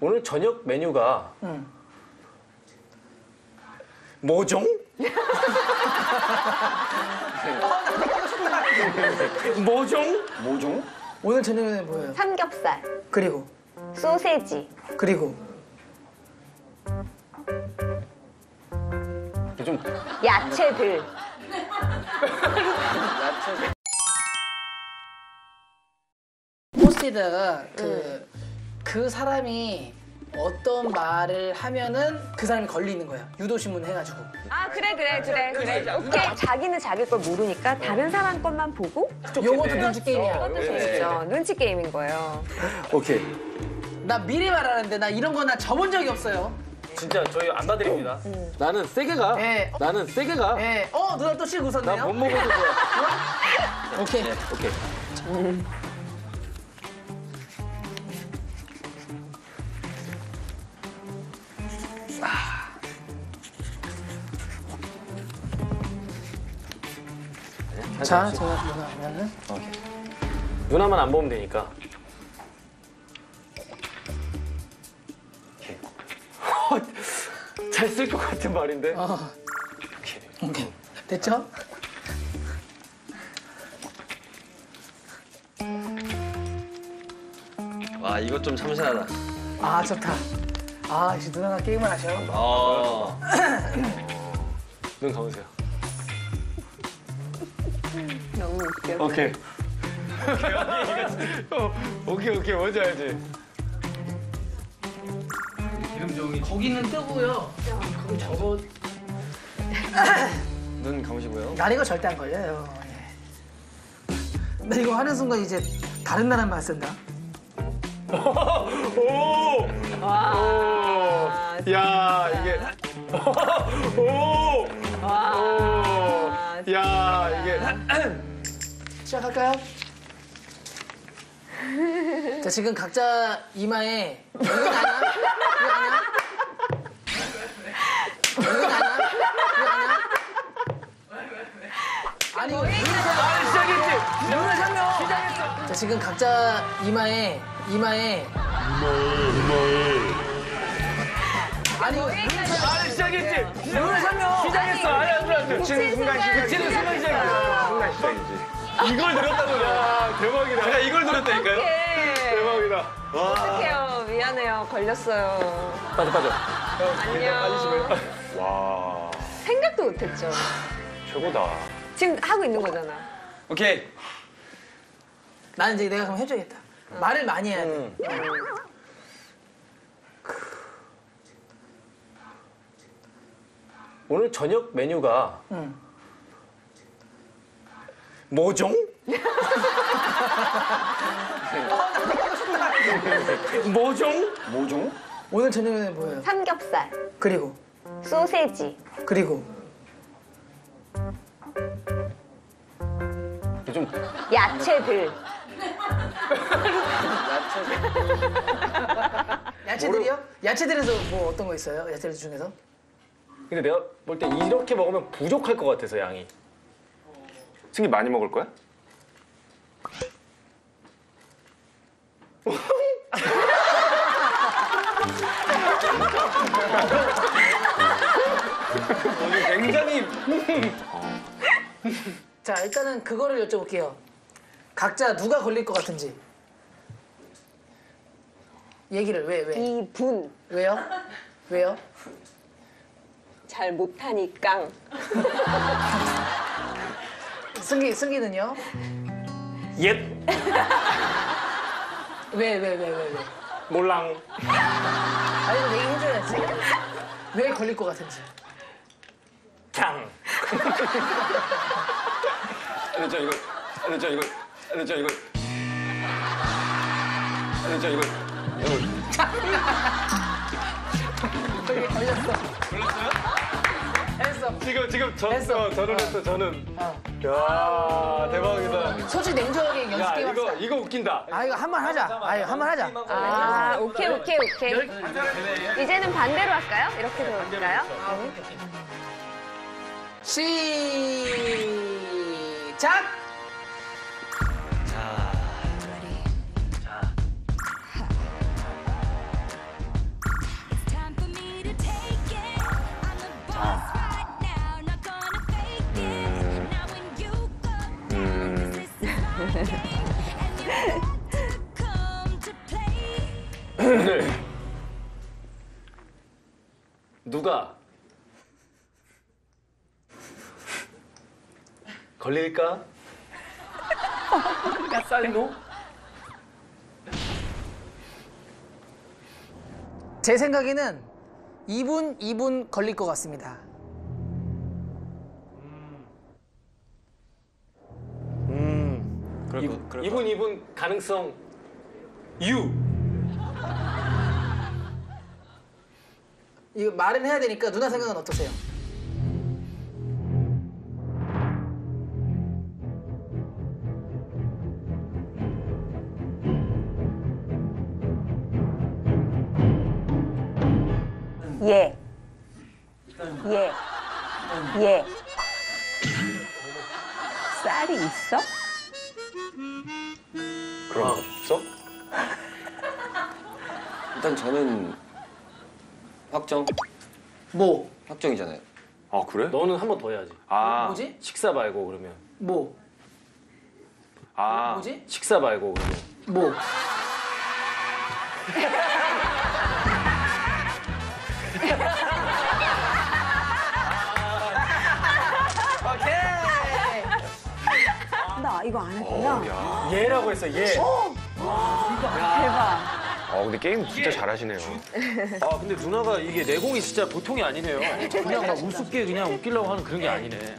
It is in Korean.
오늘 저녁 메뉴가 응. 뭐종? 뭐종? 뭐종? 오늘 저녁에는 뭐예요? 삼겹살, 그리고 소세지, 그리고 좀 야채들. 포스트에다가 그, 그 사람이 어떤 말을 하면은 그 사람이 걸리는 거야. 유도신문 해가지고. 아 그래 그래 그래 그래. 오케이. 자기는 자기 걸 모르니까 다른 사람 것만 보고 요것도 눈치 게임이야. 재밌죠. 눈치 게임인 거예요. 오케이. 나 미리 말하는데 나 이런 거나 접은 적이 없어요. 진짜 저희 안 봐드립니다. 나는 세게 가. 네. 나는 세게 가. 예. 어, 누나 또씩 웃었네요. 나 못 먹어도 돼. 오케이. 오케이. 자, 제가 누나 하면은 누나만 안 보면 되니까. 잘 쓸 것 같은 말인데. 어, 오케이. 오케이. 됐죠? 와 이거 좀 참신하다. 아, 좋다. 아, 이제 누나가 게임을 하셔. 어. 눈 감으세요. 너무 웃겨. 오케이. 어, 오케이 오케이 뭔지 알지. 거기는 뜨고요. 거기 접어. 눈 감으시고요. 난 이거 절대 안 걸려요. 예. 나 이거 하는 순간 이제 다른 나라 말 쓴다. 오. 와. 야 이게. 오. 시작할까요? 자, 지금 각자 이마에 이건 아니야? 이거 아니야? 이건 아니야? 이거 아니야? 아니, 눈을 아 시작했지. 눈을 살려! 시작했어! 자, 지금 각자 이마에, 이마에. 아니, 눈을 살려! 아 시작했지. 눈을 살려! 시작했어. 아니 안 돼 안돼. 미친 순간 미치는 순간 시작이야. 순간 시작 이걸 들었다고. 야 대박이다. 제가 이걸 들었다니까요. 대박이다. 어떡해요. 미안해요. 걸렸어요. 빠져 빠져. 안녕. 와 생각도 못했죠. 최고다. 지금 하고 있는 거잖아. 오케이. 나는 이제 내가 그럼 해줘야겠다. 말을 많이 해야 돼. 음. 오늘 저녁 메뉴가 응. 뭐종? 뭐종? 뭐종? 오늘 저녁에는 뭐예요? 삼겹살, 그리고, 소세지, 그리고. 좀 야채들. 야채들이요? 야채들에서 뭐 어떤 거 있어요? 야채들 중에서? 근데 내가 볼 때 이렇게 먹으면 부족할 것 같아서 양이. 승기 많이 먹을 거야? 굉장히 자, 일단은 그거를 여쭤볼게요. 각자 누가 걸릴 것 같은지. 얘기를 왜, 왜? 이분. 왜요? 왜요? 잘 못하니까. 승기, 승기는요? 옛 왜, 왜, 왜, 왜, 왜? 몰랑 아니, 이거 얘기해줘야지. 왜 걸릴 것 같은지. 탕. 근데 저 이거. 근데 저 이거. 근데 저 이거. 근데 저 이거. 이거. 걸렸어. 걸렸어요? 했어. 지금 지금 저, 했어. 어, 저는 했어 저는. 어. 야 대박이다. 솔직히 냉정하게 연습 야 게임 이거 합시다. 이거 웃긴다. 아, 이거 한 번 하자. 아, 이거 한 번 하자. 아, 오케이, 오케이, 오케이. 이제는 반대로 할까요? 이렇게 들어볼까요? 시작! 누가 걸릴까? 쌀노? 제 생각에는 2분 2분 걸릴 것 같습니다. 그럴 거, 그럴 이분 이분 가능성 U. 이거 말은 해야 되니까 누나 생각은 어떠세요? 예. 예. 예. 쌀이 있어? 그런 거 없어? 일단 저는 확정 뭐? 확정이잖아요. 아 그래? 너는 한 번 더 해야지. 아, 뭐지? 식사 말고 그러면. 뭐? 아, 뭐지? 식사 말고 그러면. 뭐? 나 이거 안 했구나. 야. 얘라고 했어 얘. 대박. 아 근데 게임 진짜 잘하시네요. 아 근데 누나가 이게 내공이 진짜 보통이 아니네요. 그냥 막 우습게 그냥 웃기려고 하는 그런 게 아니네.